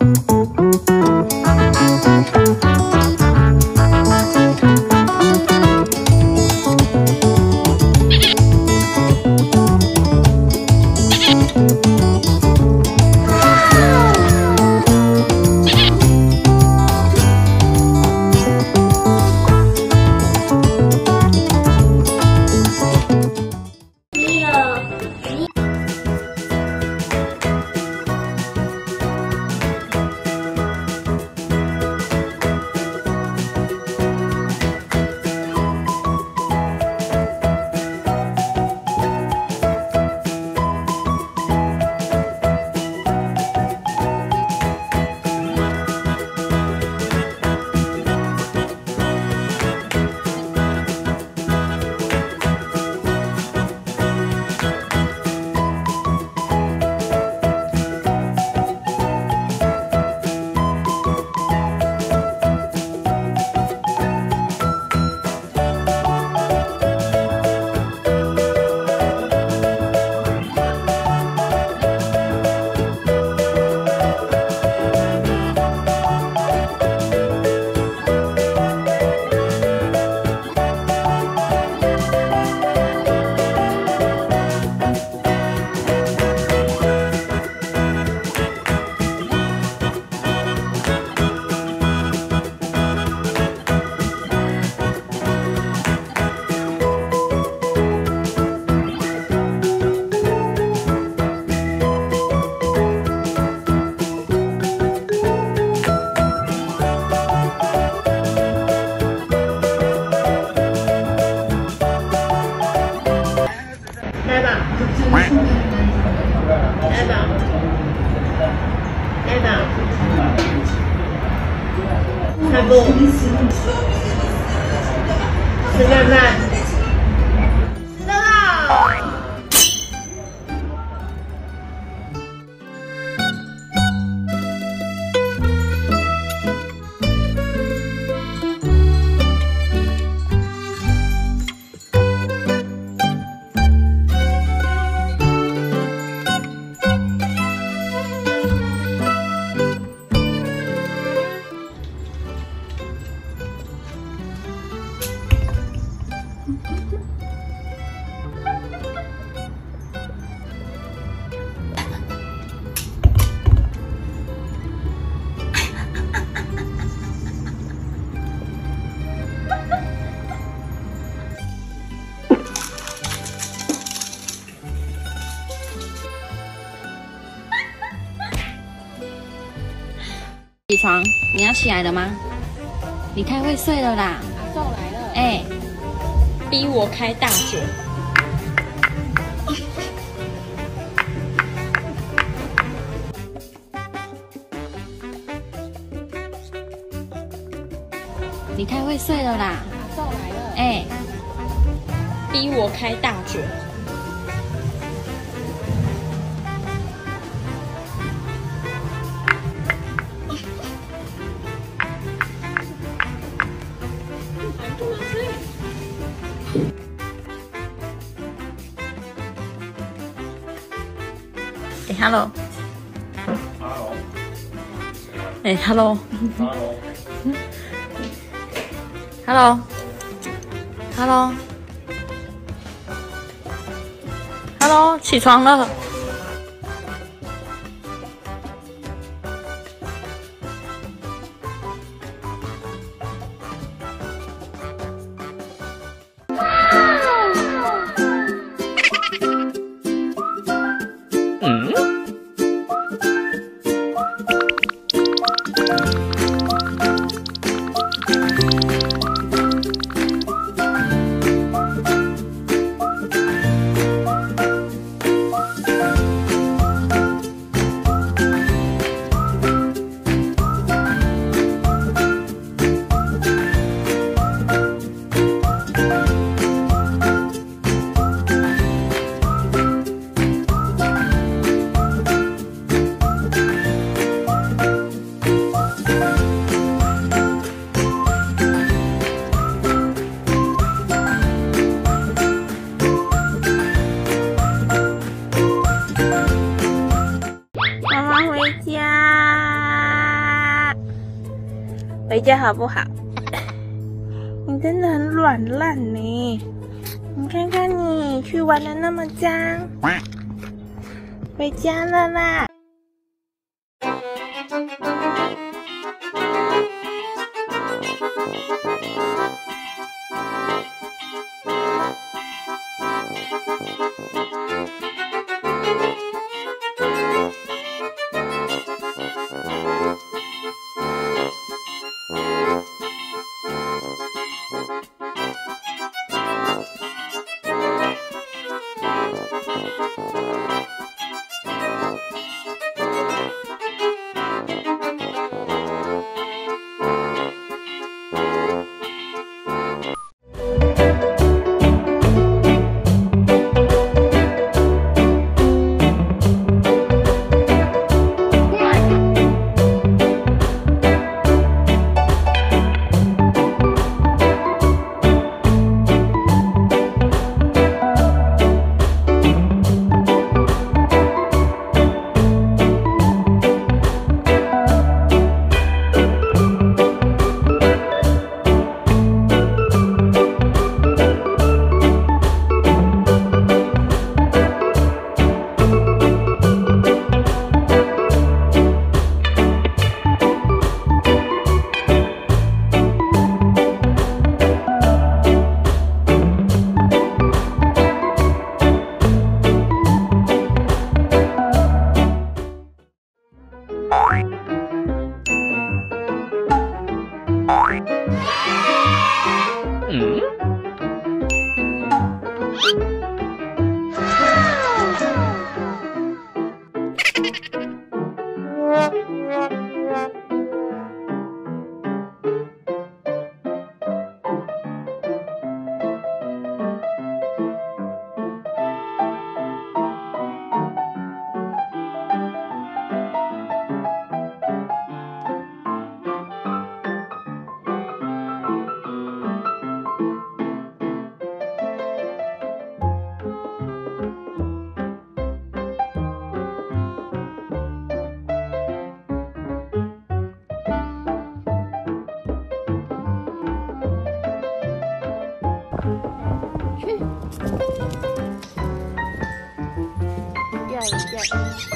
Música 还不？吃饭饭。床，你要起来了吗？你太会睡了啦！阿寿来了，哎、逼我开大酒。你太会睡了啦！阿寿来了，哎、逼我开大酒。哎，hello，哎，hello，hello，hello，hello，起床了。回家好不好？你真的很软烂呢，你看看你去玩的那么脏，回家了啦。一掉，妈咪。